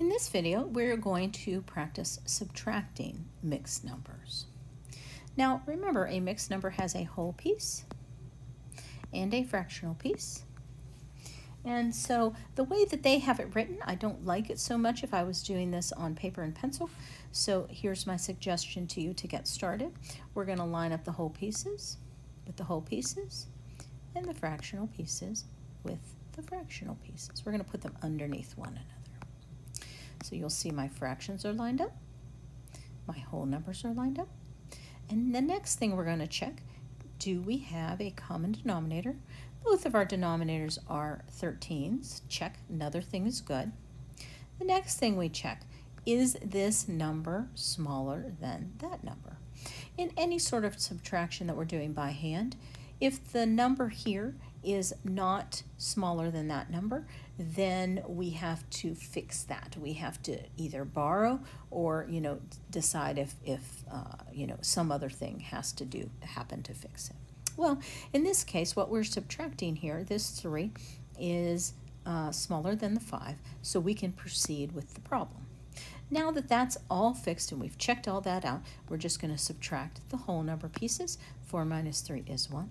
In this video, we're going to practice subtracting mixed numbers. Now, remember, a mixed number has a whole piece and a fractional piece. And so the way that they have it written, I don't like it so much if I was doing this on paper and pencil. So here's my suggestion to you to get started. We're going to line up the whole pieces with the whole pieces and the fractional pieces with the fractional pieces. We're going to put them underneath one another. So you'll see my fractions are lined up, my whole numbers are lined up. And the next thing we're going to check, do we have a common denominator? Both of our denominators are 13s. Check, another thing is good. The next thing we check, is this number smaller than that number? In any sort of subtraction that we're doing by hand, if the number here is not smaller than that number, then we have to fix that. We have to either borrow or, you know, decide if, if uh, you know, some other thing has to do happen to fix it. Well, in this case, what we're subtracting here, this 3, is uh, smaller than the 5, so we can proceed with the problem. Now that that's all fixed and we've checked all that out, we're just going to subtract the whole number pieces. 4 minus 3 is 1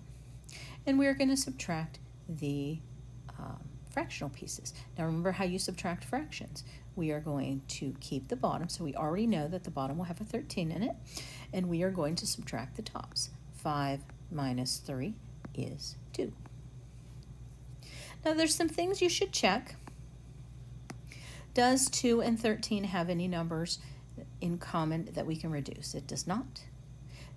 and we're going to subtract the um, fractional pieces. Now remember how you subtract fractions. We are going to keep the bottom, so we already know that the bottom will have a 13 in it, and we are going to subtract the tops. 5 minus 3 is 2. Now there's some things you should check. Does 2 and 13 have any numbers in common that we can reduce? It does not.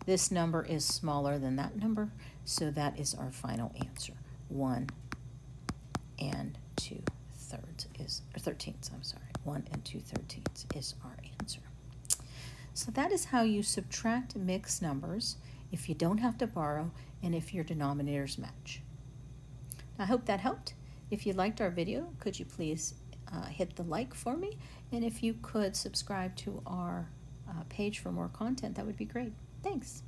This number is smaller than that number, so that is our final answer. 1 and 2 thirds is, or 13ths, I'm sorry. 1 and 2 thirteenths is our answer. So that is how you subtract mixed numbers if you don't have to borrow and if your denominators match. I hope that helped. If you liked our video, could you please uh, hit the like for me? And if you could subscribe to our uh, page for more content, that would be great. Thanks.